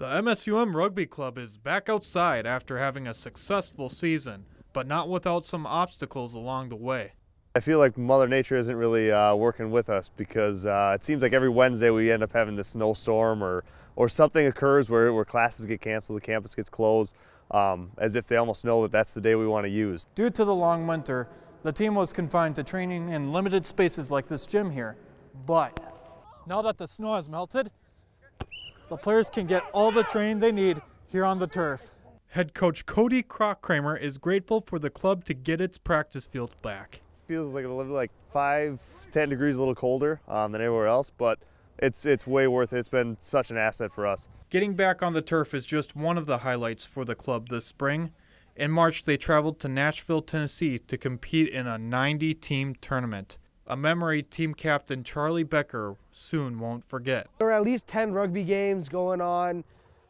The MSUM Rugby Club is back outside after having a successful season, but not without some obstacles along the way. I feel like Mother Nature isn't really uh, working with us because uh, it seems like every Wednesday we end up having this snowstorm or, or something occurs where, where classes get canceled, the campus gets closed, um, as if they almost know that that's the day we want to use. Due to the long winter, the team was confined to training in limited spaces like this gym here. But now that the snow has melted, the players can get all the training they need here on the turf. Head coach Cody Krockkramer is grateful for the club to get its practice field back. Feels like a little like five, ten degrees a little colder um, than everywhere else, but it's it's way worth it. It's been such an asset for us. Getting back on the turf is just one of the highlights for the club this spring. In March, they traveled to Nashville, Tennessee to compete in a 90 team tournament a memory team captain Charlie Becker soon won't forget. There were at least 10 rugby games going on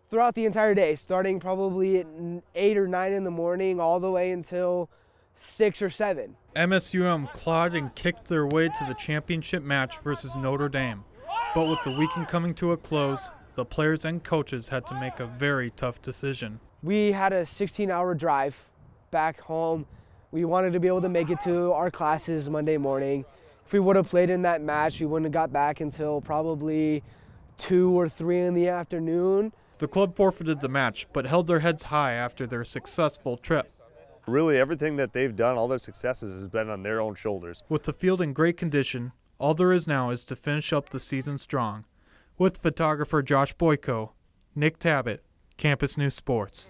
throughout the entire day, starting probably at 8 or 9 in the morning all the way until 6 or 7. MSUM clawed and kicked their way to the championship match versus Notre Dame. But with the weekend coming to a close, the players and coaches had to make a very tough decision. We had a 16 hour drive back home. We wanted to be able to make it to our classes Monday morning if we would have played in that match, we wouldn't have got back until probably two or three in the afternoon. The club forfeited the match, but held their heads high after their successful trip. Really, everything that they've done, all their successes, has been on their own shoulders. With the field in great condition, all there is now is to finish up the season strong. With photographer Josh Boyko, Nick Tabatt, Campus News Sports.